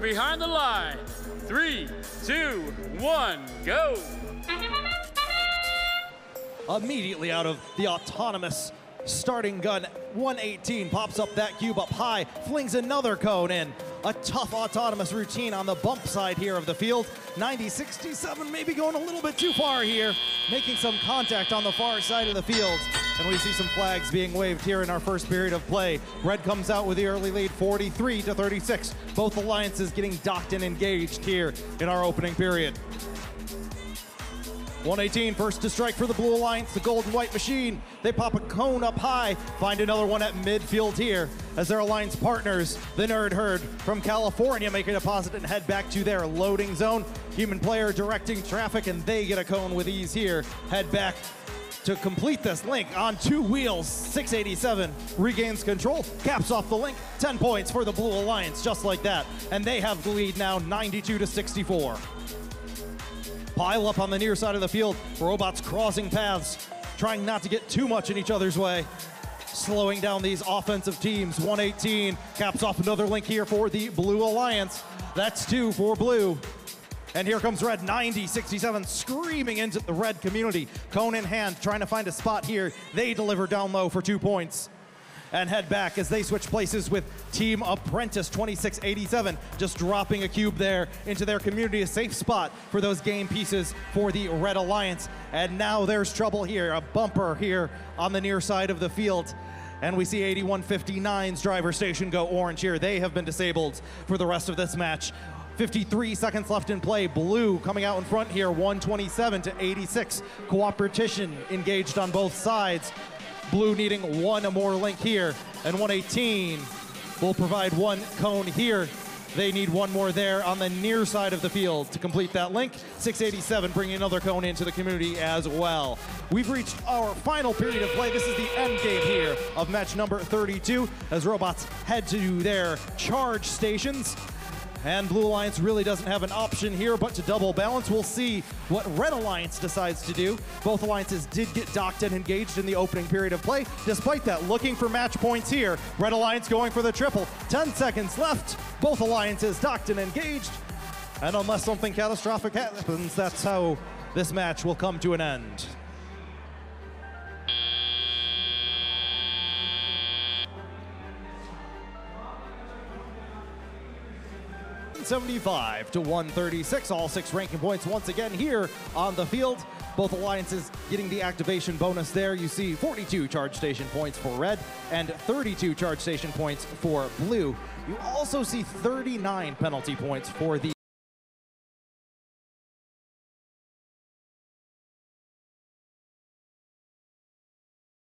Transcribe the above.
behind the line. Three, two, one, go. immediately out of the autonomous starting gun. 118 pops up that cube up high, flings another cone in. A tough autonomous routine on the bump side here of the field. 90-67 maybe going a little bit too far here, making some contact on the far side of the field. And we see some flags being waved here in our first period of play. Red comes out with the early lead 43 to 36. Both alliances getting docked and engaged here in our opening period. 118 first to strike for the Blue Alliance, the Gold and White Machine. They pop a cone up high, find another one at midfield here as their Alliance partners, the Nerd Herd from California, make a deposit and head back to their loading zone. Human player directing traffic, and they get a cone with ease here. Head back to complete this link on two wheels. 687 regains control, caps off the link. 10 points for the Blue Alliance, just like that. And they have the lead now 92 to 64 pile up on the near side of the field. Robots crossing paths, trying not to get too much in each other's way. Slowing down these offensive teams. 118 caps off another link here for the Blue Alliance. That's two for Blue. And here comes Red 90 67 screaming into the Red community. Cone in hand, trying to find a spot here. They deliver down low for two points and head back as they switch places with Team Apprentice 2687, just dropping a cube there into their community, a safe spot for those game pieces for the Red Alliance. And now there's trouble here, a bumper here on the near side of the field. And we see 8159's driver station go orange here. They have been disabled for the rest of this match. 53 seconds left in play. Blue coming out in front here, 127 to 86. Cooperation engaged on both sides. Blue needing one more link here, and 118 will provide one cone here. They need one more there on the near side of the field to complete that link. 687 bringing another cone into the community as well. We've reached our final period of play. This is the end game here of match number 32 as robots head to their charge stations. And Blue Alliance really doesn't have an option here but to double balance. We'll see what Red Alliance decides to do. Both alliances did get docked and engaged in the opening period of play. Despite that, looking for match points here. Red Alliance going for the triple. 10 seconds left. Both alliances docked and engaged. And unless something catastrophic happens, that's how this match will come to an end. 175 to 136. All six ranking points once again here on the field. Both alliances getting the activation bonus there. You see 42 charge station points for red and 32 charge station points for blue. You also see 39 penalty points for the